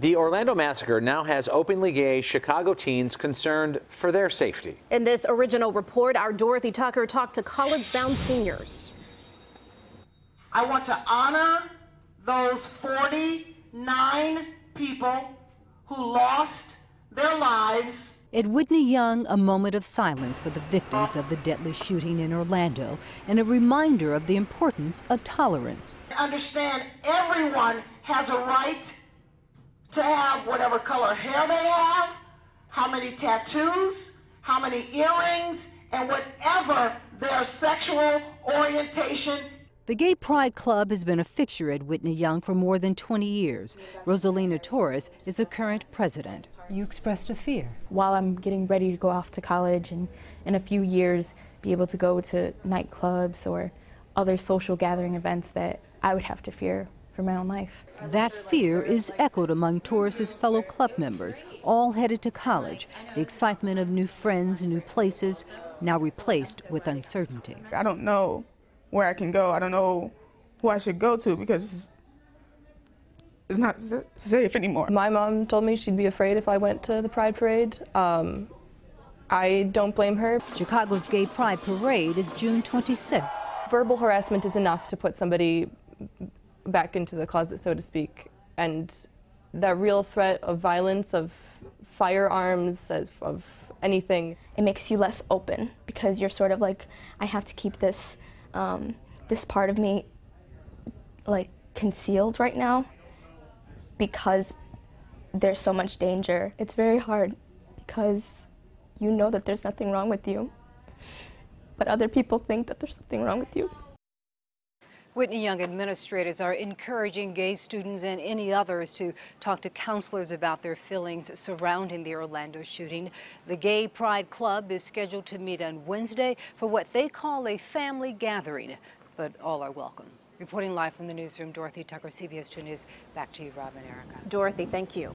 The Orlando massacre now has openly gay Chicago teens concerned for their safety. In this original report, our Dorothy Tucker talked to college bound seniors. I want to honor those 49 people who lost their lives At Whitney Young, a moment of silence for the victims of the deadly shooting in Orlando and a reminder of the importance of tolerance. understand everyone has a right to have whatever color hair they have, how many tattoos, how many earrings, and whatever their sexual orientation The Gay Pride Club has been a fixture at Whitney Young for more than 20 years. Rosalina Torres is the current president. You expressed a fear. while I'm getting ready to go off to college and in a few years be able to go to nightclubs or other social gathering events that I would have to fear for my own life. That fear is echoed among Torres's fellow club members, all headed to college. The excitement of new friends, and new places, now replaced with uncertainty. I don't know where I can go. I don't know who I should go to because it's not safe anymore. My mom told me she'd be afraid if I went to the Pride Parade. Um, I don't blame her. Chicago's Gay Pride Parade is June 26. Verbal harassment is enough to put somebody back into the closet, so to speak. And that real threat of violence, of firearms, of, anything, it makes you less open because you're sort of like I have to keep this um, this part of me like concealed right now because there's so much danger. It's very hard because you know that there's nothing wrong with you, but other people think that there's something wrong with you. Whitney Young administrators are encouraging gay students and any others to talk to counselors about their feelings surrounding the Orlando shooting. The Gay Pride Club is scheduled to meet on Wednesday for what they call a family gathering, but all are welcome. Reporting live from the newsroom, Dorothy Tucker, CBS 2 News. Back to you, Rob and Erica. Dorothy, thank you.